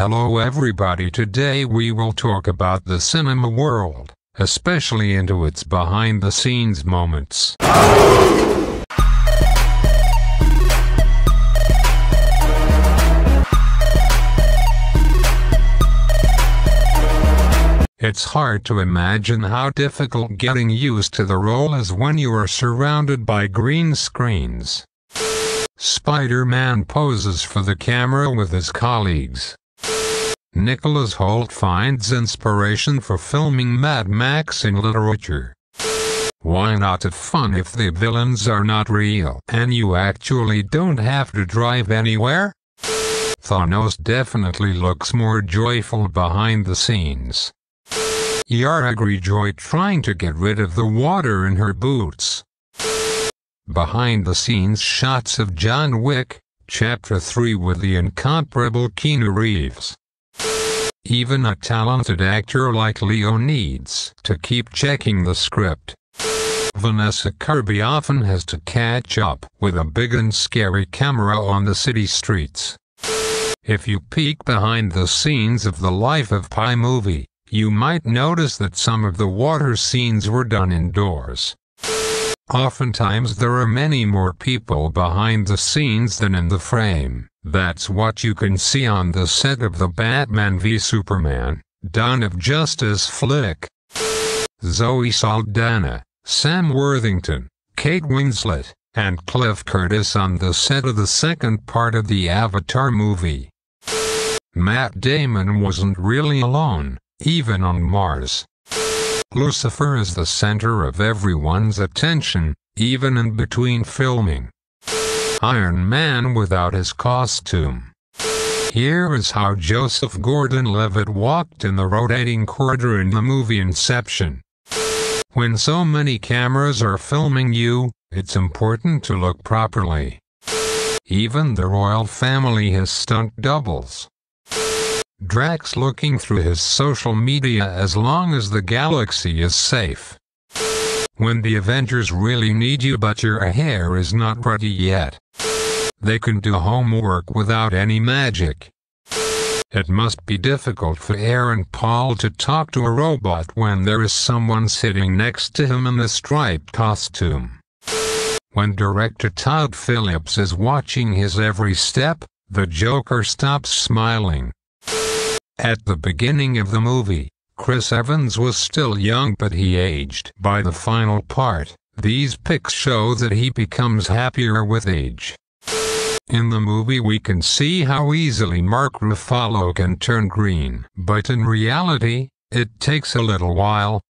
Hello everybody today we will talk about the cinema world, especially into its behind the scenes moments. It's hard to imagine how difficult getting used to the role is when you are surrounded by green screens. Spider-Man poses for the camera with his colleagues. Nicholas Hoult finds inspiration for filming Mad Max in literature. Why not have fun if the villains are not real and you actually don't have to drive anywhere? Thanos definitely looks more joyful behind the scenes. Yara Greyjoy trying to get rid of the water in her boots. Behind the scenes shots of John Wick, Chapter 3 with the incomparable Keanu Reeves. Even a talented actor like Leo needs to keep checking the script. Vanessa Kirby often has to catch up with a big and scary camera on the city streets. If you peek behind the scenes of the Life of Pi movie, you might notice that some of the water scenes were done indoors. Oftentimes there are many more people behind the scenes than in the frame. That's what you can see on the set of the Batman v Superman, Dawn of Justice flick. Zoe Saldana, Sam Worthington, Kate Winslet, and Cliff Curtis on the set of the second part of the Avatar movie. Matt Damon wasn't really alone even on Mars. Lucifer is the center of everyone's attention, even in between filming. Iron Man without his costume. Here is how Joseph Gordon-Levitt walked in the rotating corridor in the movie Inception. When so many cameras are filming you, it's important to look properly. Even the royal family has stunt doubles. Drax looking through his social media as long as the galaxy is safe. When the Avengers really need you but your hair is not ready yet. They can do homework without any magic. It must be difficult for Aaron Paul to talk to a robot when there is someone sitting next to him in a striped costume. When director Todd Phillips is watching his every step, the Joker stops smiling. At the beginning of the movie, Chris Evans was still young but he aged. By the final part, these pics show that he becomes happier with age. In the movie we can see how easily Mark Ruffalo can turn green. But in reality, it takes a little while,